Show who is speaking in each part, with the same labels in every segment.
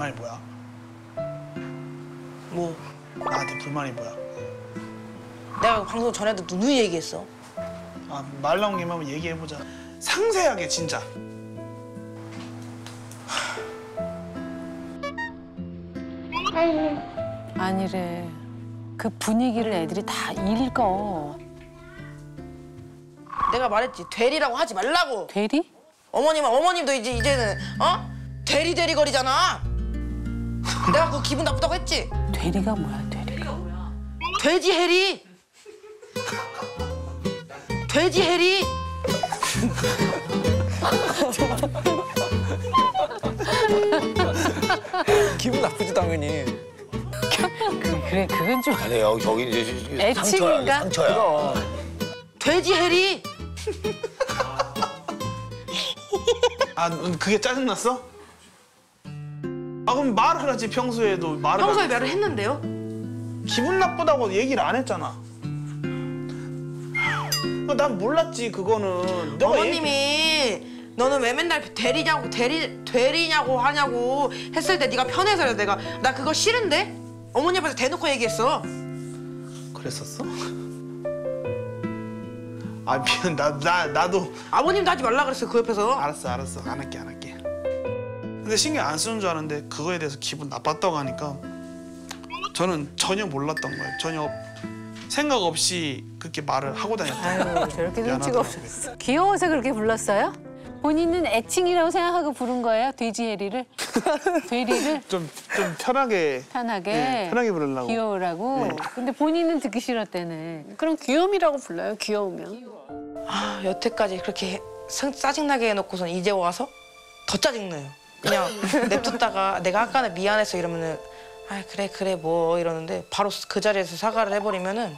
Speaker 1: 불만이 뭐야?
Speaker 2: 뭐
Speaker 1: 나한테 불만이 뭐야?
Speaker 2: 내가 방송 전에도 누누이 얘기했어.
Speaker 1: 아, 말 나온 김에 한번 얘기해보자. 상세하게 진짜.
Speaker 3: 아니래. 그 분위기를 애들이 다 읽어.
Speaker 2: 내가 말했지 대리라고 하지 말라고.
Speaker 3: 대리?
Speaker 2: 어머님 어머님도 이제 이제는 어 대리 대리 거리잖아. 내가 그 기분 나쁘다고 했지.
Speaker 3: 대리가 뭐야, 대리?
Speaker 2: 돼지 해리. 돼지 해리.
Speaker 4: 기분 나쁘지 당연히.
Speaker 3: 그, 그래, 그건 좀
Speaker 5: 아니 여기 저기 이제 상처야
Speaker 3: 애칭인가?
Speaker 5: 상처야.
Speaker 2: 돼지 해리.
Speaker 1: 아, 음, 그게 짜증났어? 아, 그럼 말을 하지, 평소에도. 말을
Speaker 2: 평소에. 말을 했는데요.
Speaker 1: 기분 나쁘다고 얘기를 안 했잖아. 아, 난 몰랐지, 그거는.
Speaker 2: 어머님이 너는 왜 맨날 대리냐고 대리 대리냐고 하냐고 했을 때 네가 편해서요. 내가 나 그거 싫은데 어머니 앞에서 대놓고 얘기했어.
Speaker 1: 그랬었어? 아, 미안. 나, 나, 나도.
Speaker 2: 아버님도 하지 말라 그랬어 그 옆에서.
Speaker 1: 알았어, 알았어. 안 할게, 안 할게. 근데 신경 안 쓰는 줄 알았는데 그거에 대해서 기분 나빴다고 하니까 저는 전혀 몰랐던 거예요. 전혀 생각 없이 그렇게 말을 하고 다녔다.
Speaker 6: 아유 저렇게 눈치가. 없었어.
Speaker 3: 귀여워서 그렇게 불렀어요? 본인은 애칭이라고 생각하고 부른 거예요? 돼지 해리를? 돼리를?
Speaker 1: 좀, 좀 편하게.
Speaker 3: 편하게?
Speaker 1: 네, 편하게 부르려고.
Speaker 3: 귀여우라고?
Speaker 1: 네.
Speaker 3: 근데 본인은 듣기 싫었대네.
Speaker 6: 그럼 귀요미라고 불러요. 귀여우면.
Speaker 2: 아, 여태까지 그렇게 성- 짜증나게 해놓고선 이제 와서 더 짜증나요. 그냥 냅뒀다가 내가 아까 는 미안했어 이러면은 아 그래 그래 뭐 이러는데 바로 그 자리에서 사과를 해버리면은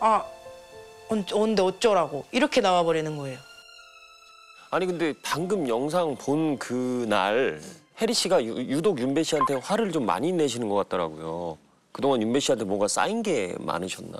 Speaker 2: 아 언, 언제 어쩌라고 이렇게 나와버리는 거예요.
Speaker 7: 아니 근데 방금 영상 본 그날 혜리 씨가 유, 유독 윤배 씨한테 화를 좀 많이 내시는 것 같더라고요. 그동안 윤배 씨한테 뭔가 쌓인 게 많으셨나?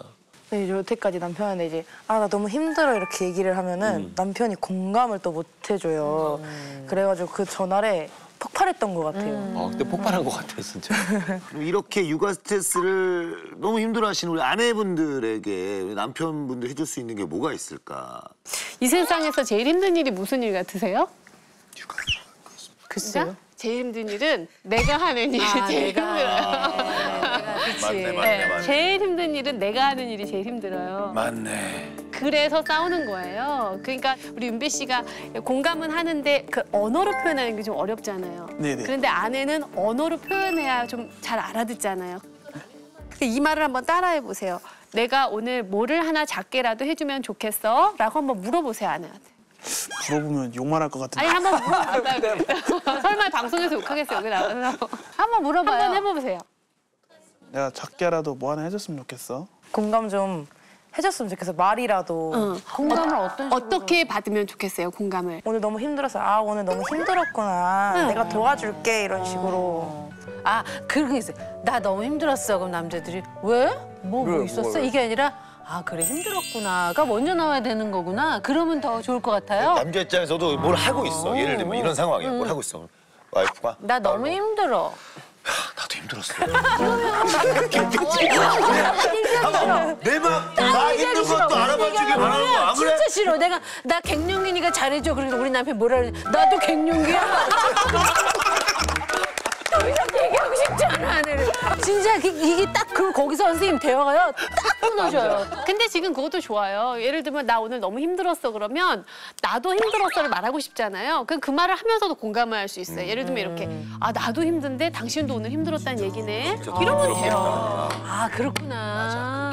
Speaker 2: 네, 여태까지 남편한테 이제 아 나 너무 힘들어 이렇게 얘기를 하면은 남편이 공감을 또 못 해줘요. 그래가지고 그 전날에 폭발했던 것 같아요.
Speaker 7: 아 근데 폭발한 것 같아요 진짜.
Speaker 5: 그럼 이렇게 육아 스트레스를 너무 힘들어하시는 우리 아내분들에게 우리 남편분들 해줄 수 있는 게 뭐가 있을까?
Speaker 6: 이 세상에서 제일 힘든 일이 무슨 일 같으세요?
Speaker 3: 글쎄요.
Speaker 6: 제일 힘든 일은 내가 하는 일이
Speaker 3: 아,
Speaker 6: 제일
Speaker 3: 내가.
Speaker 6: 힘들어요.
Speaker 5: 맞네 맞네
Speaker 6: 네, 제일 힘든 일은 내가 하는 일이 제일 힘들어요.
Speaker 5: 맞네.
Speaker 6: 그래서 싸우는 거예요. 그러니까 우리 윤배 씨가 공감은 하는데 그 언어로 표현하는 게 좀 어렵잖아요.
Speaker 1: 네네.
Speaker 6: 그런데 아내는 언어로 표현해야 좀 잘 알아듣잖아요. 근데 이 말을 한번 따라해 보세요. 내가 오늘 뭐를 하나 작게라도 해주면 좋겠어? 라고 한번 물어보세요, 아내한테.
Speaker 1: 물어보면 욕만 할 것 같은데.
Speaker 6: 아니, 한번 물어봐요. 설마 방송에서 욕하겠어요, 여기 나와서.
Speaker 3: 한번 물어봐요.
Speaker 6: 한번 해보세요.
Speaker 1: 내가 작게라도 뭐 하나 해줬으면 좋겠어.
Speaker 2: 공감 좀 해줬으면 좋겠어 말이라도.
Speaker 6: 응.
Speaker 3: 공감을 어떤 식으로?
Speaker 6: 어떻게 받으면 좋겠어요, 공감을?
Speaker 2: 오늘 너무 힘들어서 아 오늘 너무 힘들었구나. 내가 도와줄게 이런 식으로.
Speaker 3: 아, 그런 게 있어요. 나 너무 힘들었어. 그럼 남자들이 왜? 뭐, 뭐
Speaker 4: 왜,
Speaker 3: 있었어?
Speaker 4: 뭐, 왜?
Speaker 3: 이게 아니라 아, 그래 힘들었구나가 먼저 나와야 되는 거구나. 그러면 더 좋을 것 같아요.
Speaker 5: 남자 입장에서도 뭘 하고 있어. 예를 들면 이런 상황이야. 뭘 하고 있어. 와이프가
Speaker 3: 나 너무
Speaker 5: 뭐,
Speaker 3: 힘들어.
Speaker 5: 나도 힘들었어. 나 힘든 것도 알아봐 주길 바라는 거안 그래?
Speaker 3: 진짜 싫어. 내가 나 갱년기니까 잘해줘. 그러니까 우리 남편 뭐라 그래? 나도 갱년기야. 더 이상 않아. 아내를. 진짜 그- 이게 딱 그 거기서 선생님 대화가요. 딱 끊어져요.
Speaker 6: 근데 지금 그것도 좋아요. 예를 들면 나 오늘 너무 힘들었어 그러면 나도 힘들었어를 말하고 싶잖아요. 그럼 그 말을 하면서도 공감을 할 수 있어요. 예를 들면 이렇게 아 나도 힘든데 당신도 오늘 힘들었다는 얘기네. 이러면 돼요.
Speaker 3: 아 그렇구나.